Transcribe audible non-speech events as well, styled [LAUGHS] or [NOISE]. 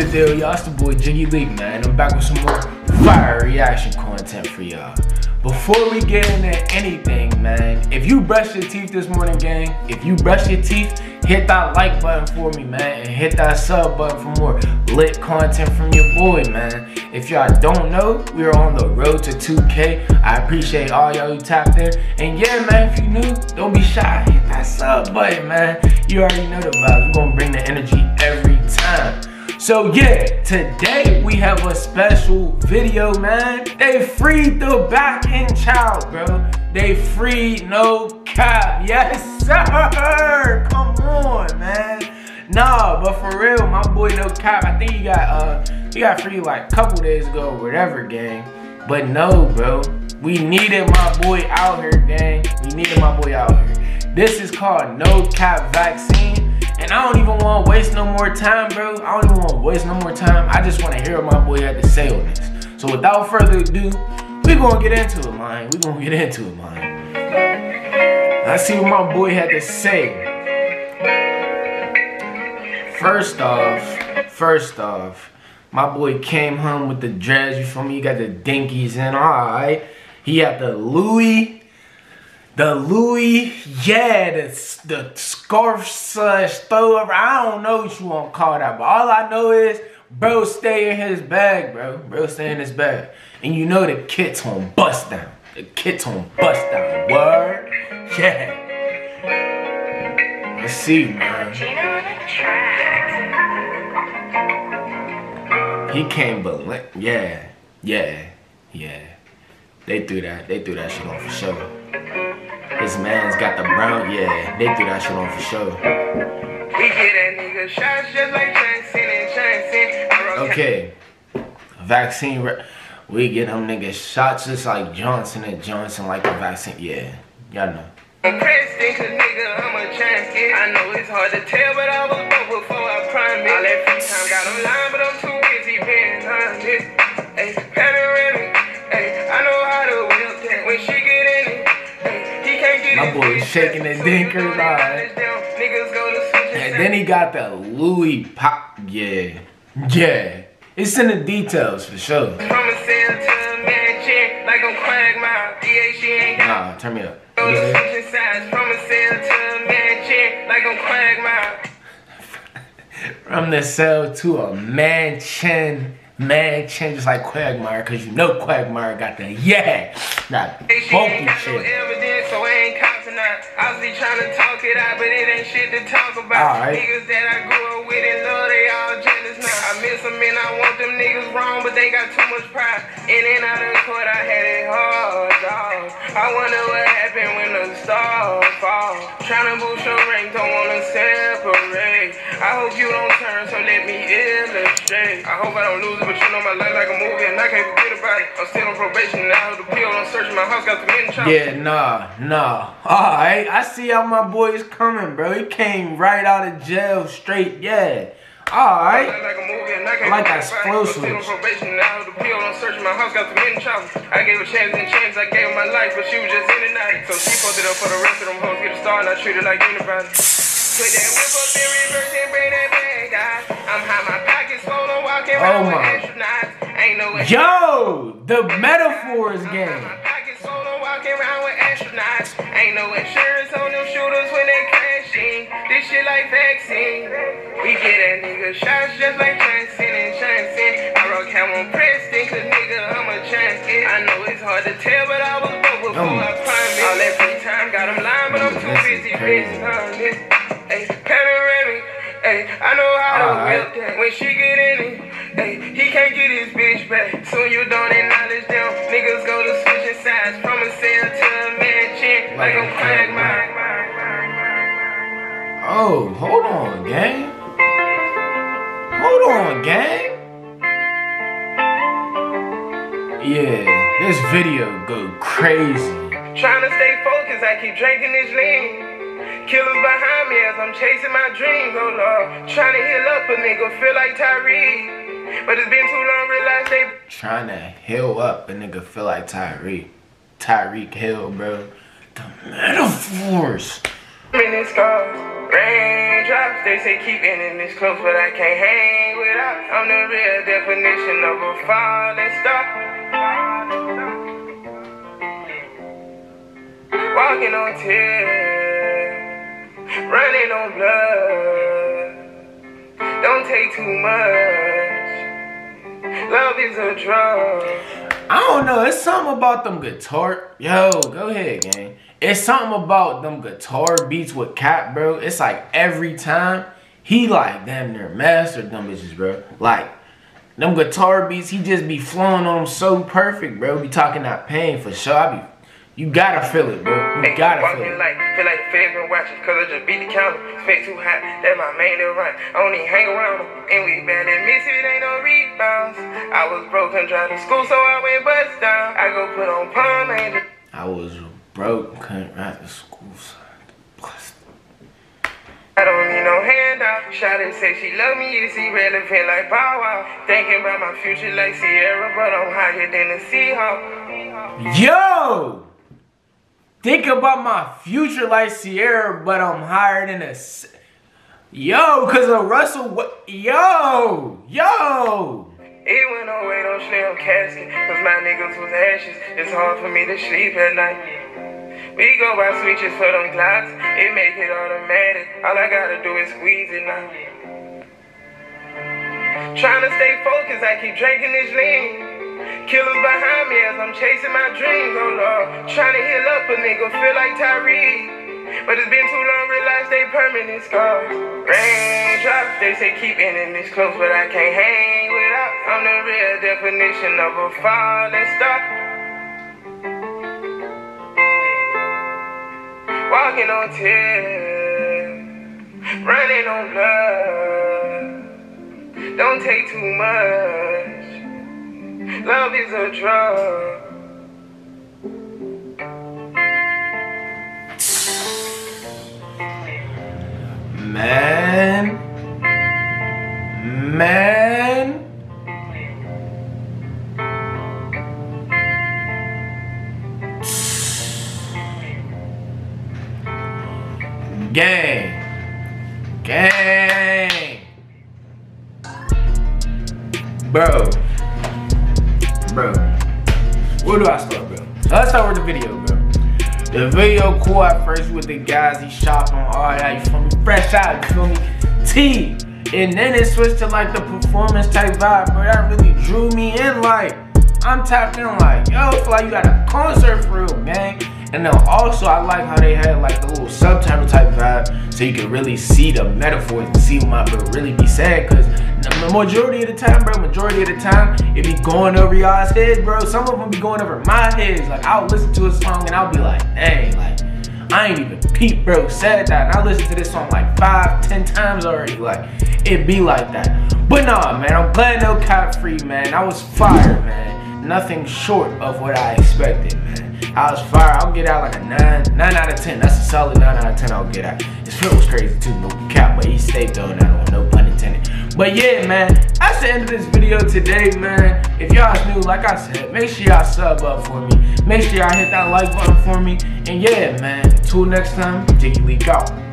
The deal, y'all? It's the boy Jiggy Leek, man. I'm back with some more fire reaction content for y'all. Before we get into anything, man, if you brush your teeth this morning, gang, if you brush your teeth, hit that like button for me, man, and hit that sub button for more lit content from your boy, man. If y'all don't know, we are on the road to 2K. I appreciate all y'all who tapped in. And yeah, man, if you new, don't be shy. Hit that sub button, man. You already know the vibes. We're gonna bring the energy every time. So yeah, today we have a special video, man. They freed the back end child, bro. They freed no cap. Yes, [LAUGHS] sir. Come on, man. Nah, but for real, my boy NoCap. I think he got uh he got free like a couple days ago, whatever, gang. But no, bro. We needed my boy out here, gang. We needed my boy out here. This is called NoCap Vaccine. And I don't even want to waste no more time, bro. I don't even want to waste no more time. I just want to hear what my boy had to say on this. So without further ado, we gonna get into it, man. We gonna get into it, man. Let's see what my boy had to say. First off, first off, my boy came home with the dreads. You feel me? He got the dinkies in. All right. He had the Louis the Louis, yeah, the, the scarf slash thrower. I don't know what you want to call that, but all I know is bro stay in his bag, bro. Bro stay in his bag. And you know the kit's on bust down. The kit's on bust down. Word? Yeah. Let's see, man. He came but yeah, yeah, yeah. They threw that, they threw that shit on for sure. This man's got the brown, yeah, they threw that shit on for sure. We get that nigga shots just like Johnson and Johnson. Okay, vaccine, we get them niggas shots just like Johnson and Johnson like the vaccine, yeah, y'all know. I'm president, cause nigga, I'm a champion. I know it's hard to tell, but I was broke before I promised. All that free time got lying, but I'm too busy being honest. Boy [LAUGHS] shaking the dinkers, alright. And then he got the Louis pop, yeah, yeah. It's in the details for sure. Nah, turn me up. From the cell to a mansion man change just like Quagmire, cause you know Quagmire got the yeah, that funky shit. so I ain't I was trying to talk it out, but it ain't shit to talk about. Right. Niggas that I grew up with and love, they all jealous now. I miss them and I want them niggas wrong, but they got too much pride. In and out of court, I had it hard, dog. I wonder what happened when the stars fall. Trying to boost your rank, don't wanna separate. I hope you don't turn, so let me illustrate. I hope I don't lose it, but you know my life like a movie, and I can't forget about it. I'm still on probation now. The pill, I'm searching my house, got the many chops. Yeah, nah, nah. Alright, I see how my boy is coming, bro. He came right out of jail straight, yeah. Alright. I like that explosive. I gave a chance and chance, I gave my life, but she was just in and out. So she posted up for the rest of them hoes, get a star, and I treat her like anybody. Put that whip up in reverse and bring that bag out. I'm high, my pockets full, I'm walking oh around oh with astronauts. Ain't no Yo, the metaphors game. Walking around with astronauts. Ain't no insurance on them shooters when they shit like vaccine. We get that nigga shots just like Johnson and Johnson. I rock him on Preston, cause nigga, I'm a champion. I know it's hard to tell, but I was broke before oh. I promised. All that free time got him lying, but I'm too busy bitch honest. Hey, panoramic. Hey, I know how to whip that. When she get in it, hey, he can't get his bitch back. Soon you don't acknowledge them. Niggas go to switching sides from a cell to a mansion. Like I'm Quagmire. Oh, hold on, gang. Hold on, gang. Yeah, this video go crazy. Trying to stay focused, I keep drinking this lean. Killers behind me as I'm chasing my dreams, oh Lord. Trying to heal up a nigga, feel like Tyree. But it's been too long, realize they. Trying to heal up a nigga, feel like Tyreek. Tyreek Hill, bro. The metaphors. Many scars. Raindrops, they say keep in this close, but I can't hang without. I'm the real definition of a falling star. Walking on tears, running on blood. Don't take too much. Love is a drug. I don't know. It's something about them guitar. Yo, go ahead, gang. It's something about them guitar beats with Cap, bro. It's like every time he like damn near mastered them bitches, bro. Like them guitar beats, he just be flowing on them so perfect, bro. Be talking that pain for sure. I be you gotta feel it, bro. You gotta feel it. like, feel like feds been watching, cause I just beat the counter. Spec too hot, that's my main to run. Only hang around them, and we barely miss it, ain't no rebounds. I was broke and driving school, so I went bust down. I go put on palm angel. I was broke, couldn't ride to school. So blessed. I don't need no handout. Shawty say she love me, you see relevant like Bow Wow. Thinking about my future like Ciara, but I'm higher than the Seahawk. Yo! Think about my future like Ciara, but I'm higher than a. Yo, cause of Russell. Yo, yo. It went away, don't slim casket, cause my niggas was ashes. It's hard for me to sleep at night. We go by switches for them clocks, it make it automatic. All I gotta do is squeeze it now. Trying to stay focused, I keep drinking this lean. Killers behind me as I'm chasing my dreams, oh Lord. Trying to heal up a nigga, feel like Tyree. But it's been too long, realize they permanent scars. Raindrops, they say keep this close, but I can't hang without. I'm the real definition of a falling star. Walking on tears, running on blood. Don't take too much. Love is a drug. Gang. Gang. Bro. Bro. Where do I start, bro? Let's start with the video, bro. The video cool at first with the guys he shot on oh, all that, you feel me? Fresh out, you feel me? T. And then it switched to like the performance type vibe, bro. That really drew me in like I'm tapped in like, yo, fly, you got a concert for real, gang. And then also I like how they had like the little subtitle type vibe so you could really see the metaphors and see what my bro really be saying. Cause the majority of the time, bro, majority of the time, it be going over y'all's heads, bro. Some of them be going over my heads. Like I'll listen to a song and I'll be like, dang, like I ain't even peep, bro, said that. And I listened to this song like five, ten times already. Like, it be like that. But nah, man, I'm glad NoCap free, man. I was fired, man. Nothing short of what I expected. I was fired. I'll get out like a 9, 9 out of 10. That's a solid 9 out of 10 I'll get out. His fit was crazy too, no cap, but he stayed throwing that one, no pun intended. But yeah, man, that's the end of this video today, man. If y'all new, like I said, make sure y'all sub up for me. Make sure y'all hit that like button for me. And yeah, man, until next time, Jiggy Leek out.